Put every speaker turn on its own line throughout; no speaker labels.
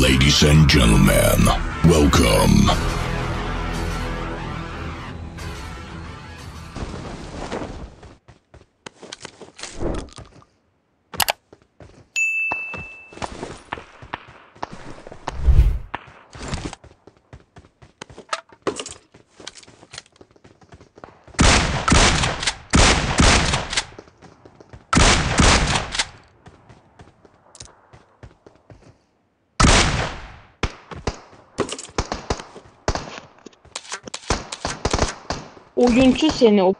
Ladies and gentlemen, welcome.
Oyuncu seni o.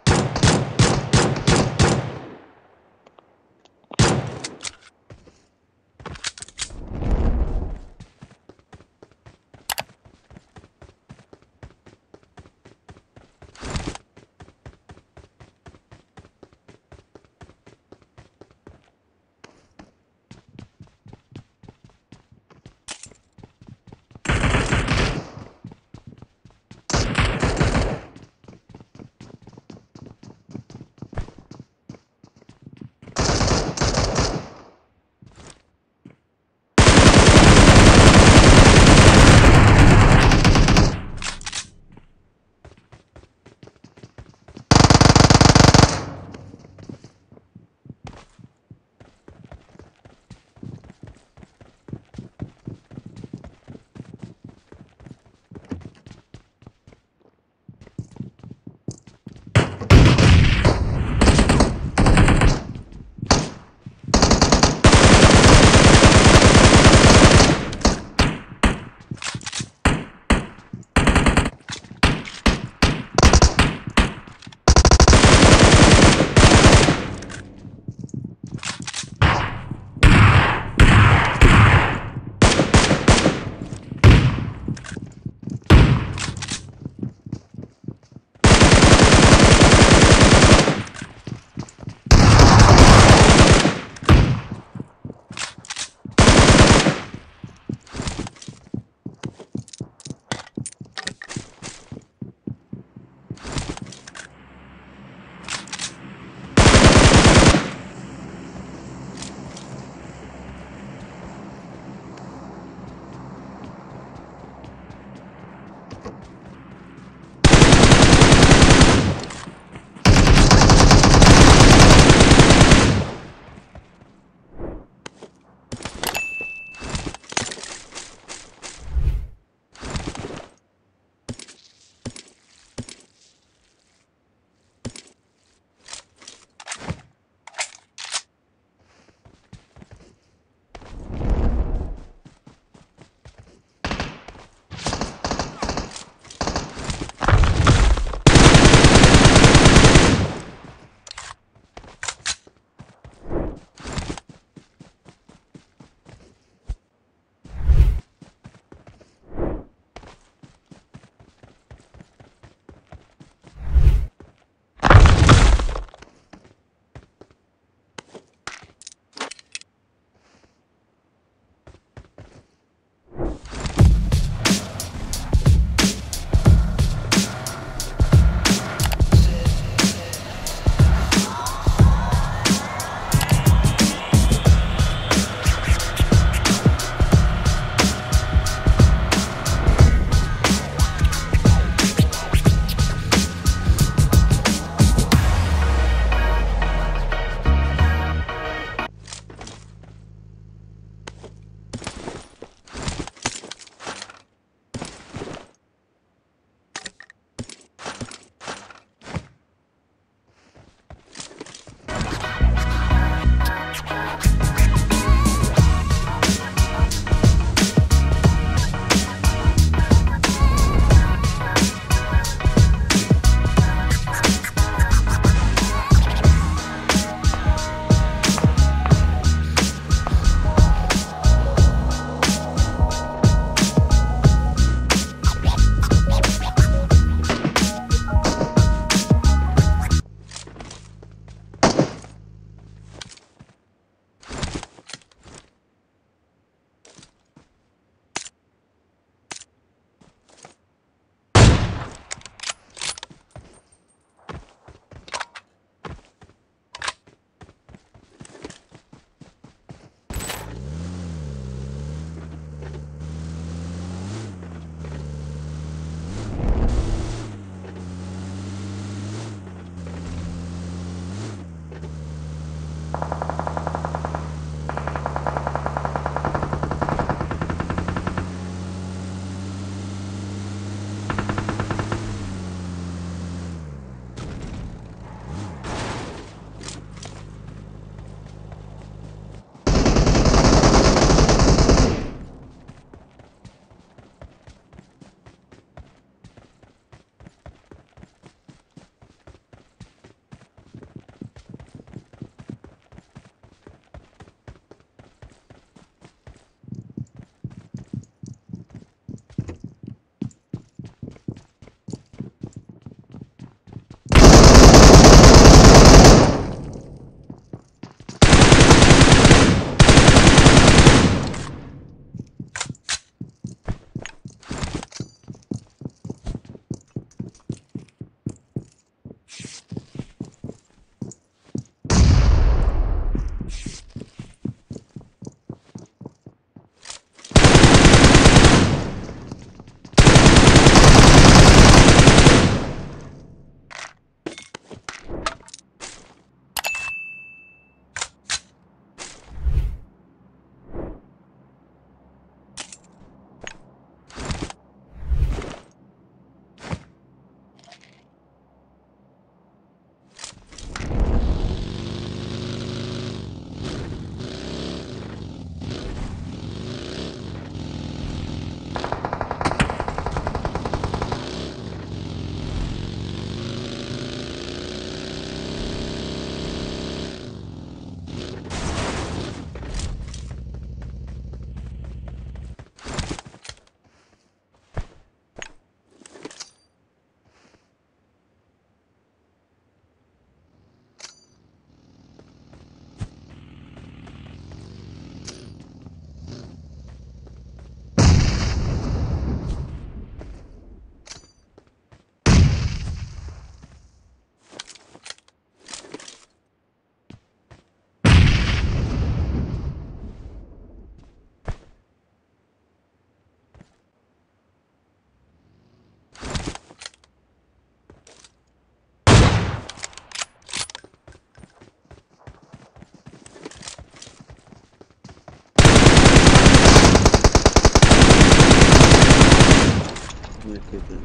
amına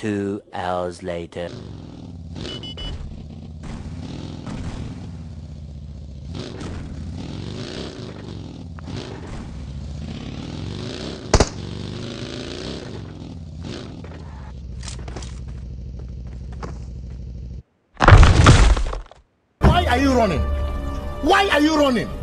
Two hours later.
Why are you running? Why are you running?